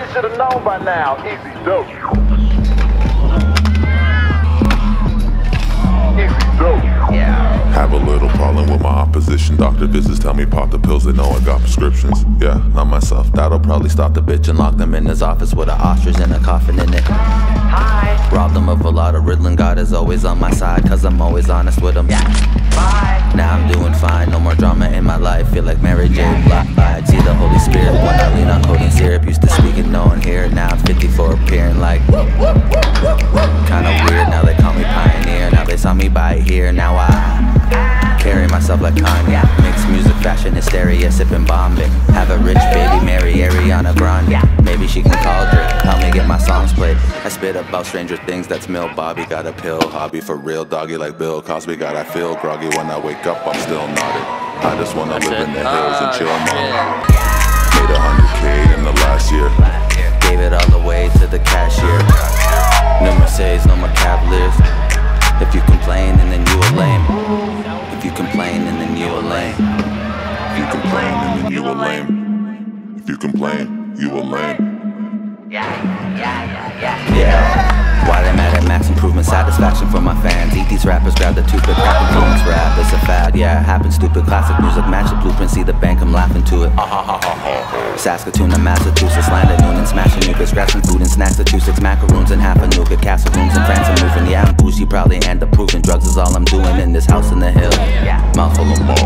you should have known by now. Easy dope. Easy dope. Have a little problem with my opposition. Doctor visits tell me pop the pills, they know I got prescriptions. Yeah, not myself. That'll probably stop the bitch and lock them in his office with an ostrich and a coffin in it. Hi. Robbed him of a lot of riddling. God is always on my side, cause I'm always honest with him. Bye. Like kinda weird. Now they call me pioneer. Now they saw me by here. Now I carry myself like Kanye. Mix music, fashion, hysteria, sipping Bombay. Have a rich baby, marry Ariana Grande. Maybe she can call Drake, help me get my songs played. I spit about stranger things, that's Millie Bobby. Got a pill, hobby for real, doggy like Bill Cosby. God, I feel groggy when I wake up, I'm still nodded. I just wanna live in the hills and chill, mom. Made then you a lame. If you complain, then you a lame. If you complain, you a lame. Yeah. Yeah, yeah, yeah. Yeah. Why they mad at max improvement? Satisfaction for my fans. Eat these rappers, grab the toothpick, crack influence rap. It's a fad, yeah. It happens stupid. Classic music, match the blueprint, see the bank, I'm laughing to it. Saskatoon to Massachusetts, landed noon and smashing nukes, scratching food and snacks at two six macaroons and half a nougat, castle rooms in France and moving. Yeah, I'm bougie, probably end up proving drugs is all I'm doing in this house in the hill. Ball,